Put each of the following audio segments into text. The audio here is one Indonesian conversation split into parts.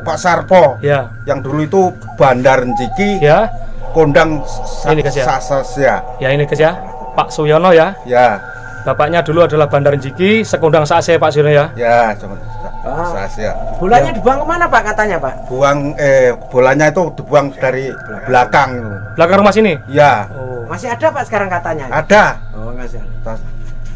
Pak Sarpo Ya, yang dulu itu Bandar Njiki ya, Kondang Sa- Ini, Gas, ya? Sasasya ya ini guys ya. Pak Suyono ya. ya Bapaknya dulu adalah Bandar Jiki, sekundang Sase Pak Suyono ya. ya cuma Ah. Sasya Bolanya dibuang ke mana Pak katanya Pak? buang eh bolanya itu dibuang dari belakang itu. Belakang rumah sini. ya Oh. Masih ada Pak sekarang katanya? ada Oh nggak sih. Tas-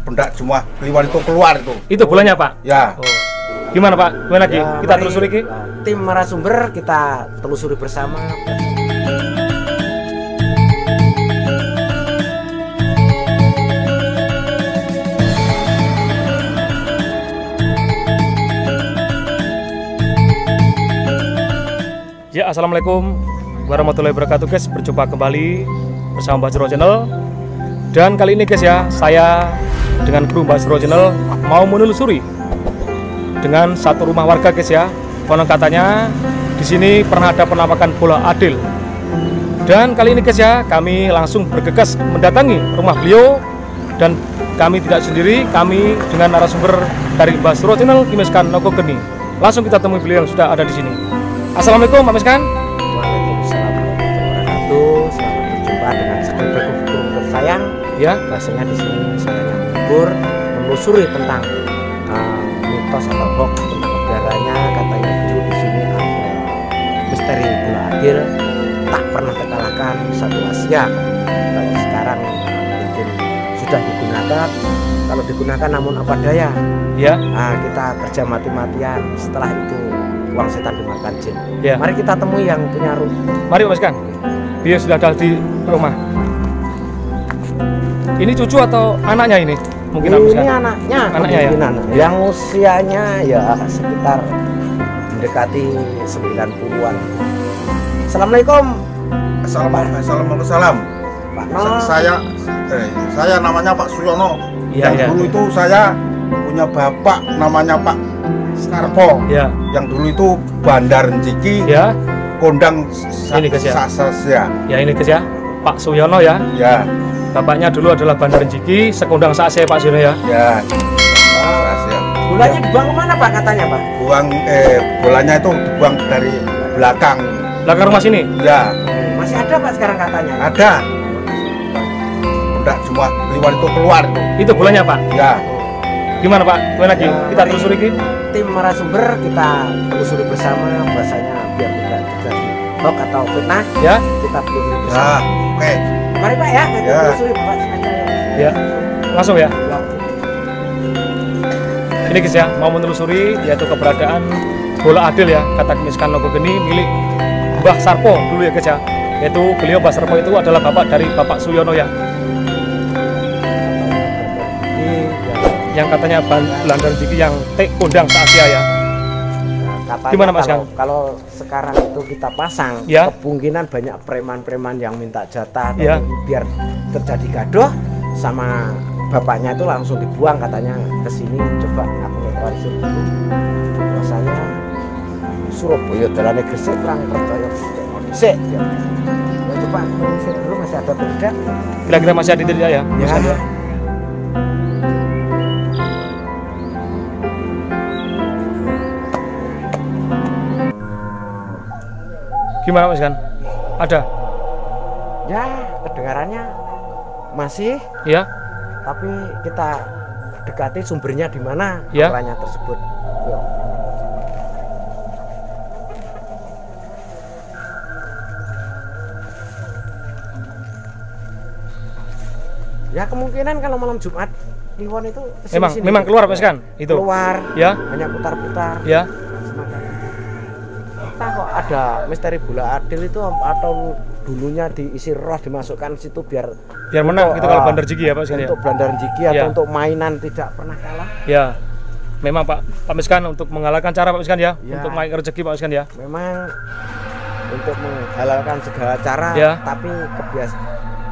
pendak semua kliwon itu keluar itu Itu bulannya Pak. ya Oh. Gimana Pak? Gimana lagi? Ya, Kita telusuri Ki. Tim narasumber kita telusuri bersama. Ya, assalamualaikum warahmatullahi wabarakatuh guys. Berjumpa kembali bersama Mbak Zero Channel. Dan kali ini guys ya, saya dengan kru Mbak Zero Channel mau menelusuri dengan satu rumah warga guys ya. Konon katanya di sini pernah ada penampakan bola adil. Dan kali ini guys ya, kami langsung bergegas mendatangi rumah beliau dan kami tidak sendiri, kami dengan narasumber dari Mbak Zero Channel Kimiskan Noko Geni. Langsung kita temui beliau yang sudah ada di sini. Assalamualaikum Pak Miskan. Waalaikumsalam warahmatullahi wabarakatuh. Selamat berjumpa dengan. Ya, Bahasanya di sini saya menghibur menelusuri tentang mitos atau hoax tentang udaranya katanya dulu di sini ada misteri bola adil tak pernah terkalahkan satu Asia kalau sekarang uh, mungkin sudah digunakan kalau digunakan namun apa daya ya, Nah, kita kerja mati-matian setelah itu uang setan dimakan jin ya. mari kita temui yang punya rumah Mari Pak Miskan. Beliau sudah ada di rumah. Ini cucu atau anaknya ini? Mungkin ini Miskan. anaknya Anaknya ya? kemungkinan. yang usianya ya sekitar mendekati 90-an Assalamualaikum Assalamualaikum Assalamualaikum Pak Sa- No saya eh, saya namanya Pak Suyono Iya, yang iya. dulu itu saya punya bapak namanya Pak Sarpo Ya, yang dulu itu Bandar Njiki ya, Kondang Sa- Ini, Gas, ya? Sasasya ya ini guys ya. Pak Suyono ya. ya Bapaknya dulu adalah Bandar Jiki, sekundang Sase Pak Suyono ya. ya Sasasya Bulannya dibuang ke mana Pak katanya Pak? buang eh bolanya itu dibuang dari belakang Belakang rumah sini. ya Masih ada Pak sekarang katanya? ada pendak semua kliwon itu keluar itu bulannya Pak. ya Gimana Pak? Gimana lagi? Ya, Kita telusuri. Tim narasumber kita telusuri bersama bahasanya hoax atau fitnah Ya, kita telusuri ya bersama oke Mari Pak ya, kita Ya. telusuri Bapak sengaja ya. ya. Langsung ya. Ya. Ini guys ya, mau menelusuri yaitu keberadaan bola adil ya, kata Kimiskan Logo Geni milik Mbah Sarpo dulu ya guys ya. Yaitu beliau Mbah Sarpo itu adalah bapak dari Bapak Suyono ya, ya, yang katanya Belandar Jiki yang tek kondang se Asia ya. Katanya Gimana, Mas kalau, kalau sekarang itu kita pasang Ya. kemungkinan banyak preman-preman yang minta jatah Ya. biar terjadi gaduh sama bapaknya itu langsung dibuang katanya ke sini coba aku netralisir dulu rasanya Surabaya dalane Gresik kurang percaya Gresik ya. ya coba dulu masih ada tidak Kira-kira masih ada tidak ya? Ya Gimana Mas kan? Ada? ya kedengarannya masih Ya? tapi kita dekati sumbernya di mana Ya. suaranya tersebut. Ya kemungkinan kalau malam Jumat Kliwon itu ke sini Memang sini. memang keluar Mas kan? Itu. keluar Ya? hanya putar-putar Ya? Entah kok ada misteri bola adil itu atau dulunya diisi roh dimasukkan situ biar Biar menang Untuk, gitu kalau ah, Bandar Jiki ya Pak ya. untuk belandaran jiki atau Ya. untuk mainan tidak pernah kalah Ya. Memang Pak Pak Miskan untuk mengalahkan cara Pak Miskan ya, Ya. untuk naik rezeki Pak Miskan ya. memang untuk menghalalkan segala cara Ya. tapi kebias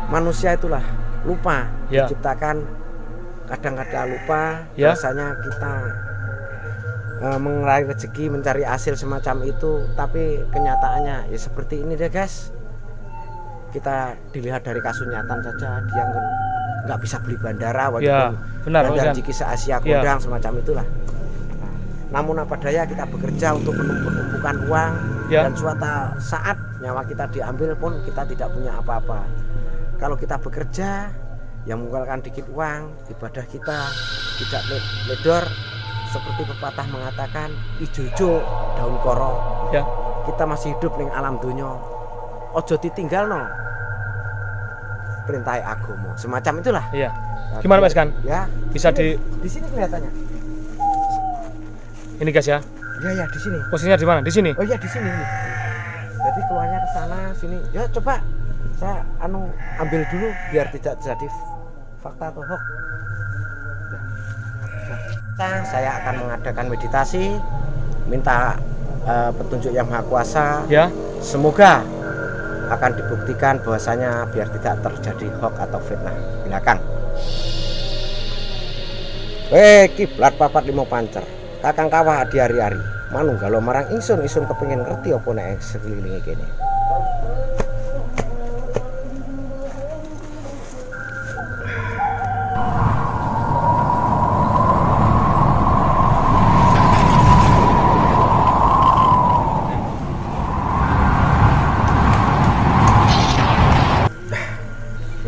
manusia itulah lupa Ya. diciptakan kadang-kadang lupa Ya. rasanya kita eh, meraih rezeki mencari hasil semacam itu tapi kenyataannya ya seperti ini deh guys kita dilihat dari kasunyatan saja dia nggak bisa beli bandara Ya, benar bandara jiki se Asia Ya. kondang semacam itulah namun apa daya kita bekerja untuk menumpukan uang Ya. dan suatu saat nyawa kita diambil pun kita tidak punya apa-apa. Kalau kita bekerja yang mengeluarkan dikit uang, ibadah kita tidak le- ledor seperti pepatah mengatakan ijo-ijo daun koro. Ya. Kita masih hidup ning alam dunia. Ojo ditinggal no. Perintah agama. Semacam itulah. Iya. Gimana Mas kan? Ya. Bisa di Di sini kelihatannya. ini guys ya. Ya ya di sini. Posisinya di mana? Di sini. Oh iya di sini. Jadi keluarnya ke sana sini. Ya coba saya anu ambil dulu biar tidak jadi fakta atau hoax. Saya akan mengadakan meditasi, minta eh, petunjuk yang maha kuasa. Ya. Semoga akan dibuktikan bahwasanya biar tidak terjadi hoax atau fitnah belakang. Eh kiblat papat limo pancer. Kakang kawah di hari-hari. Manunggalo marang ingsun ingsun kepengin ngerti apa nek sekelilinge kene.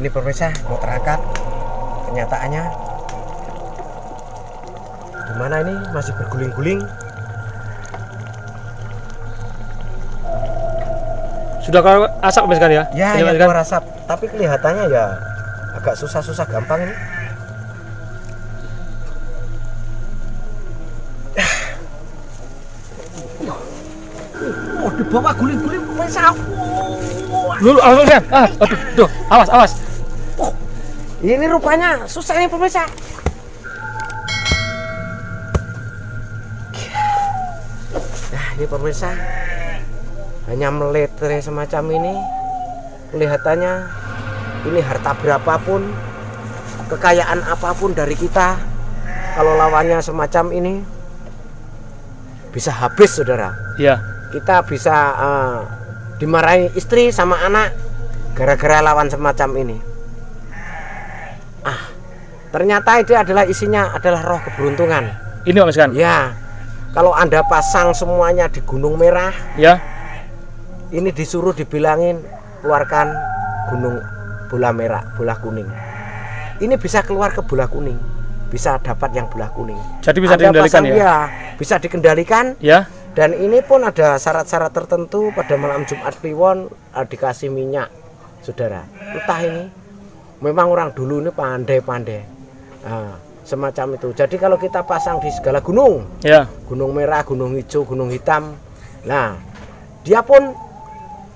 Ini pemirsa mau terangkat kenyataannya di mana ini masih berguling-guling Sudah keluar asap Mas kan ya? ya ya keluar asap tapi kelihatannya ya agak susah-susah gampang ini Oh, di bawah guling-guling pemirsa. Dulu awas kan? Ah, aduh, aduh, awas, awas. Ini rupanya susah ini pemirsa. Nah, ini pemirsa hanya meletre semacam ini kelihatannya ini harta berapapun kekayaan apa pun dari kita kalau lawannya semacam ini bisa habis saudara Iya. kita bisa eh, dimarahi istri sama anak gara-gara lawan semacam ini. Ternyata itu adalah isinya adalah roh keberuntungan. Ini Mas kan? Ya, kalau anda pasang semuanya di Gunung Merah, Ya. ini disuruh dibilangin keluarkan gunung bola merah, bola kuning. Ini bisa keluar ke bola kuning, bisa dapat yang bola kuning. Jadi bisa Anda dikendalikan pasang, ya? Bisa dikendalikan Ya. dan ini pun ada syarat-syarat tertentu pada malam Jumat Kliwon eh, dikasih minyak, saudara. Entah ini, memang orang dulu ini pandai-pandai. Nah, semacam itu. Jadi kalau kita pasang di segala gunung, Ya. gunung merah, gunung hijau, gunung hitam, nah dia pun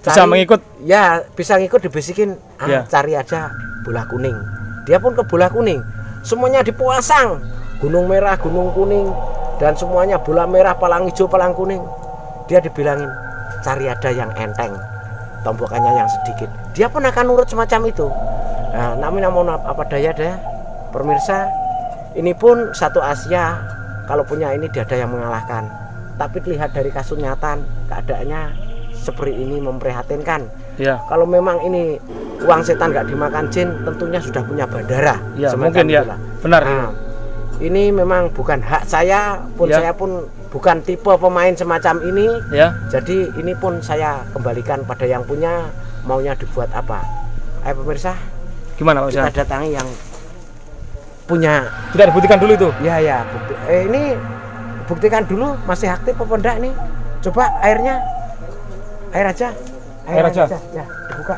Bisa cari- mengikut. Ya bisa ngikut dibisikin, ah, Ya. cari aja bola kuning. Dia pun ke bola kuning, semuanya dipasang, gunung merah, gunung kuning, dan semuanya bola merah, palang hijau, palang kuning. Dia dibilangin cari ada yang enteng, tombokannya yang sedikit. Dia pun akan nurut semacam itu. Nah, namun namun apa daya deh, pemirsa, ini pun satu Asia kalau punya ini tidak ada yang mengalahkan. Tapi lihat dari kasunyatan keadaannya seperti ini memprihatinkan. Ya. Kalau memang ini uang setan nggak dimakan jin, tentunya sudah punya bandara. Ya, mungkin ya. itulah. Benar. Nah, ini memang bukan hak saya, pun Ya. saya pun bukan tipe pemain semacam ini. Ya. Jadi ini pun saya kembalikan pada yang punya maunya dibuat apa. Ayo pemirsa, Gimana Mas? kita datangi yang punya. Tidak dibuktikan dulu itu. Ya ya, bukti. Eh, ini buktikan dulu masih aktif apa enggak nih? Coba airnya, air aja. Air aja. Ya, dibuka.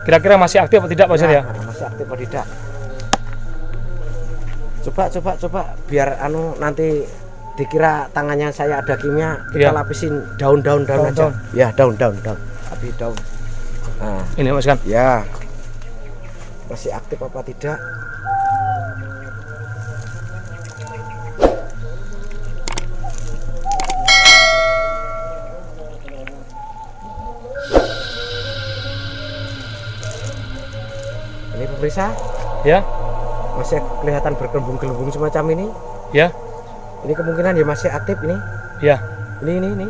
Kira-kira masih aktif atau tidak Mas Yan, ya? Nah, masih aktif atau tidak? Coba coba coba biar anu nanti dikira tangannya saya ada kimia kita Iya. lapisin daun-daun daun aja. Daun-daun. Ya daun-daun daun. Tapi daun. Nah, Ini Mas kan. ya. Masih aktif apa tidak? Pemirsa Ya. masih kelihatan bergelembung-gelembung semacam ini. Ya. Ini kemungkinan ya masih aktif ini. Ya. Ini ini ini.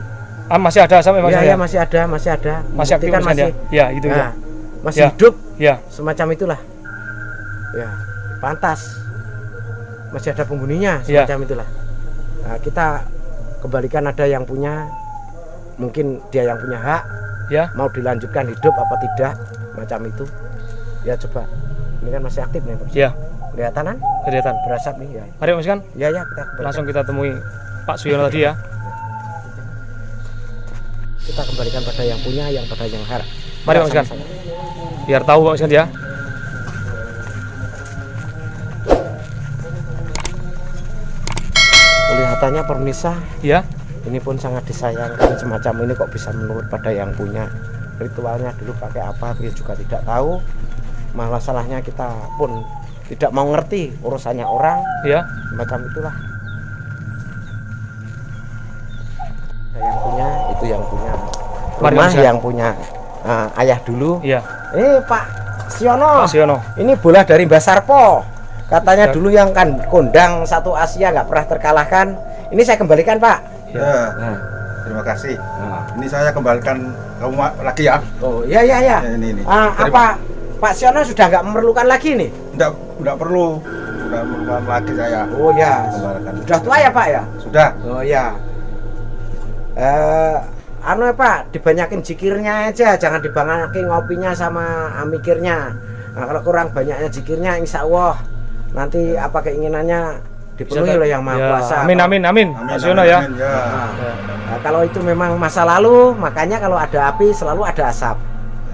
Ah, masih ada sampai Mas ya, ya ya? masih ada, masih ada. Masih aktif Membuktikan Mas Yan, ya? masih. Ya, itu ya. Nah, masih Ya. hidup Ya. semacam itulah. Ya, pantas. Masih ada penghuninya Ya. semacam itulah. Nah, kita kembalikan ada yang punya mungkin dia yang punya hak Ya. mau dilanjutkan hidup apa tidak macam itu ya coba ini kan masih aktif nih Bos. Ya, kelihatan kan kelihatan. berasap nih ya Mari Mas kan, ya ya kita kembalikan. langsung kita temui Pak Suyono tadi ya. kita kembalikan pada yang punya yang pada yang hak Mari, Mas sama-sama. Biar tahu Pak kan ya. kelihatannya permisa Ya, ini pun sangat disayangkan semacam ini kok bisa menurut pada yang punya ritualnya dulu pakai apa dia juga tidak tahu malah salahnya kita pun tidak mau ngerti urusannya orang ya. semacam itulah yang punya itu yang punya Mari, rumah Mas Gan. yang punya ah, ayah dulu Iya, eh Pak Siono Pak Suyono. ini bola dari Mbak Sarpo katanya Ya. dulu yang kan kondang satu Asia nggak pernah terkalahkan ini saya kembalikan Pak Ya, nah, terima kasih. nah. Ini saya kembalikan kamu ma- lagi ya. Oh iya iya iya. Ya, ini ini. Ah, Terima- apa Pak Siono sudah nggak memerlukan lagi nih? Enggak, enggak perlu. Enggak perlu lagi saya. Oh ya. Kembalikan. Sudah tua ya Pak ya? Sudah. Oh ya. Eh, anu ya Pak, dibanyakin jikirnya aja, jangan dibanyakin ngopinya sama ah, mikirnya. Nah, kalau kurang banyaknya jikirnya, insya Allah nanti apa keinginannya dipenuhi oleh yang maha Ya, kuasa. Amin amin amin. Amin. Amin, ya. amin, ya. Nah, nah, kalau itu memang masa lalu, makanya kalau ada api selalu ada asap.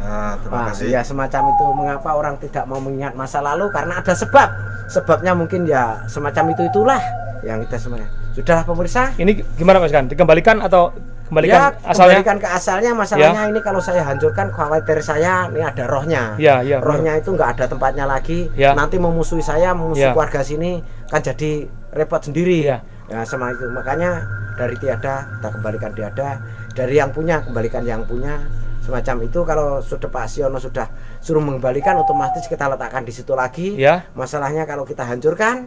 Ya, terima Nah, kasih. ya semacam itu mengapa orang tidak mau mengingat masa lalu karena ada sebab. Sebabnya mungkin ya semacam itu itulah yang kita sebenarnya. Sudahlah pemirsa. Ini gimana Mas Gan? Dikembalikan atau kembalikan ya, asalnya? kembalikan ke asalnya. Masalahnya ini kalau saya hancurkan khawatir saya ini ada rohnya. Ya, ya. benar. Rohnya itu nggak ada tempatnya lagi. Ya. Nanti memusuhi saya, memusuhi Ya. keluarga sini kan jadi repot sendiri. Ya. Ya sama itu. Makanya dari tiada kita kembalikan tiada. Dari yang punya kembalikan yang punya. Semacam itu kalau sudah Pak Siono sudah suruh mengembalikan otomatis kita letakkan di situ lagi. Ya. Masalahnya kalau kita hancurkan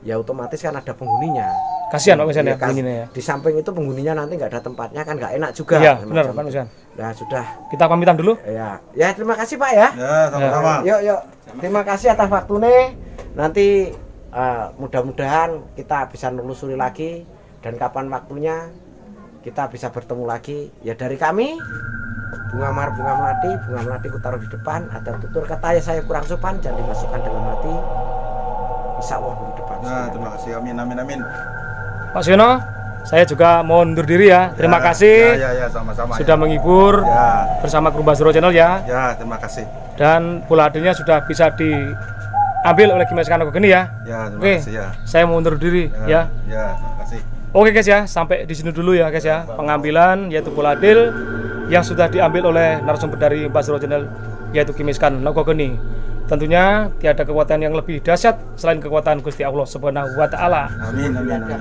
ya otomatis kan ada penghuninya. Kasihan Pak Mas Gan ya kas- begini ya. Di samping itu penghuninya nanti nggak ada tempatnya kan nggak enak juga. Iya, Semacam benar Pak Gan. Nah sudah. Kita pamitan dulu. Ya, ya terima kasih Pak ya. Ya, sama-sama. Yuk yuk. Terima kasih atas waktunya. Nanti eh, mudah-mudahan kita bisa menelusuri lagi dan kapan waktunya kita bisa bertemu lagi. Ya dari kami bunga mar bunga melati bunga melati ku taruh di depan ada tutur kata ya saya kurang sopan jangan dimasukkan dalam hati insya Allah di depan Ya, terima kasih. Amin, amin, amin. Pak Suyono, saya juga mau undur diri ya. Terima Ya, kasih Ya, ya, ya, sama-sama. sudah ya. menghibur Ya, bersama Kru Basro Channel ya. ya, terima kasih. Dan bola hadirnya sudah bisa diambil oleh Kimas Kanoko Geni ya. Ya, terima Oke, kasih ya. saya mau undur diri ya. Ya, terima kasih. Oke guys ya, sampai di sini dulu ya guys ya. Pengambilan yaitu bola adil yang sudah diambil oleh narasumber dari Basro Channel yaitu Kimiskan Nogogeni. Tentunya tiada kekuatan yang lebih dahsyat selain kekuatan Gusti Allah Subhanahu wa taala. Amin, amin, amin.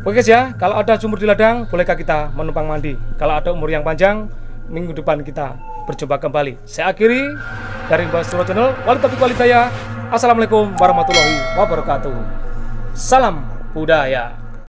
Oke guys ya, kalau ada sumur di ladang, bolehkah kita menumpang mandi? Kalau ada umur yang panjang, minggu depan kita berjumpa kembali. Saya akhiri dari Basro Channel. Wali topik walidaya. Assalamualaikum warahmatullahi wabarakatuh. Salam budaya.